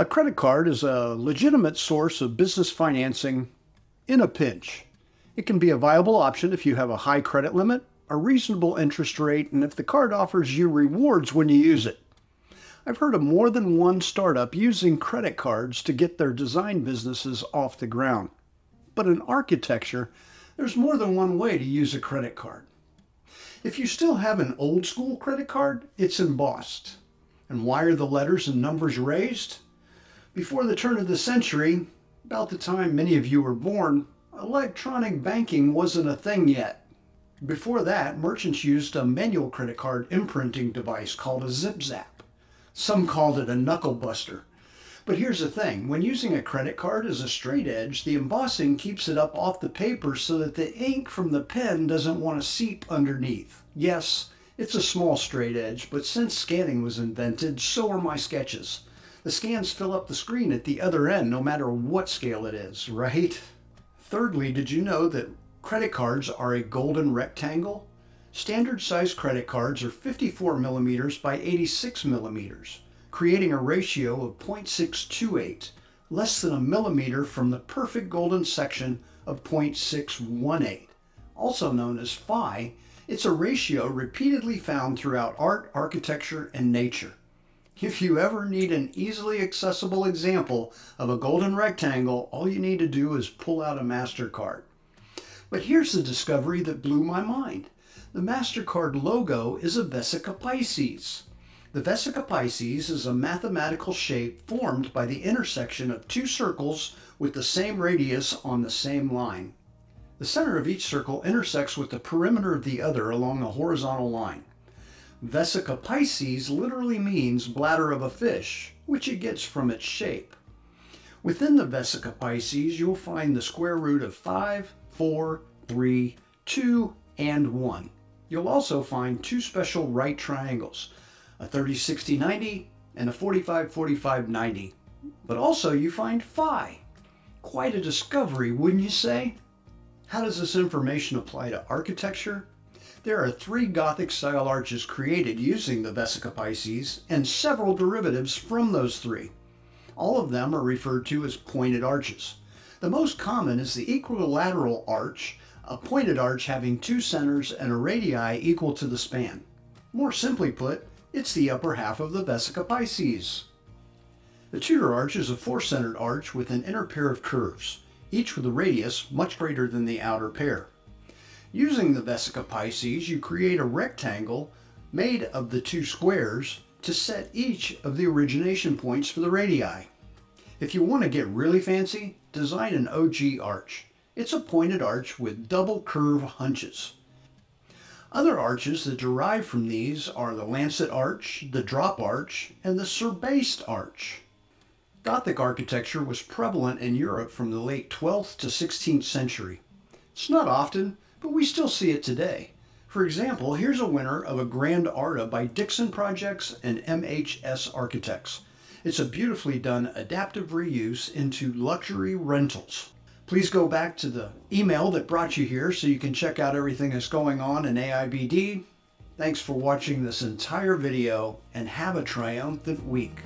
A credit card is a legitimate source of business financing in a pinch. It can be a viable option if you have a high credit limit, a reasonable interest rate, and if the card offers you rewards when you use it. I've heard of more than one startup using credit cards to get their design businesses off the ground. But in architecture, there's more than one way to use a credit card. If you still have an old school credit card, it's embossed. And why are the letters and numbers raised? Before the turn of the century, about the time many of you were born, electronic banking wasn't a thing yet. Before that, merchants used a manual credit card imprinting device called a zip-zap. Some called it a knuckle buster. But here's the thing, when using a credit card as a straight edge, the embossing keeps it up off the paper so that the ink from the pen doesn't want to seep underneath. Yes, it's a small straight edge, but since scanning was invented, so are my sketches. The scans fill up the screen at the other end, no matter what scale it is, right? Thirdly, did you know that credit cards are a golden rectangle? Standard size credit cards are 54 millimeters by 86 millimeters, creating a ratio of 0.628, less than a millimeter from the perfect golden section of 0.618. Also known as phi, it's a ratio repeatedly found throughout art, architecture, and nature. If you ever need an easily accessible example of a golden rectangle, all you need to do is pull out a MasterCard. But here's the discovery that blew my mind. The MasterCard logo is a Vesica Pisces. The Vesica Pisces is a mathematical shape formed by the intersection of two circles with the same radius on the same line. The center of each circle intersects with the perimeter of the other along a horizontal line. Vesica Pisces literally means bladder of a fish, which it gets from its shape. Within the Vesica Pisces, you'll find the square root of 5, 4, 3, 2, and 1. You'll also find two special right triangles, a 30, 60, 90, and a 45, 45, 90. But also you find phi. Quite a discovery, wouldn't you say? How does this information apply to architecture, there are three Gothic style arches created using the Vesica Pisces and several derivatives from those three. All of them are referred to as pointed arches. The most common is the equilateral arch, a pointed arch having two centers and a radii equal to the span. More simply put, it's the upper half of the Vesica Pisces. The Tudor arch is a four-centered arch with an inner pair of curves, each with a radius much greater than the outer pair. Using the Vesica Pisces, you create a rectangle made of the two squares to set each of the origination points for the radii. If you want to get really fancy, design an ogee arch. It's a pointed arch with double curve hunches. Other arches that derive from these are the lancet arch, the drop arch, and the surbased arch. Gothic architecture was prevalent in Europe from the late 12th to 16th century. It's not often, but we still see it today. For example, here's a winner of a Grand ARDA by Dixon Projects and MHS Architects. It's a beautifully done adaptive reuse into luxury rentals. Please go back to the email that brought you here so you can check out everything that's going on in AIBD. Thanks for watching this entire video and have a triumphant week.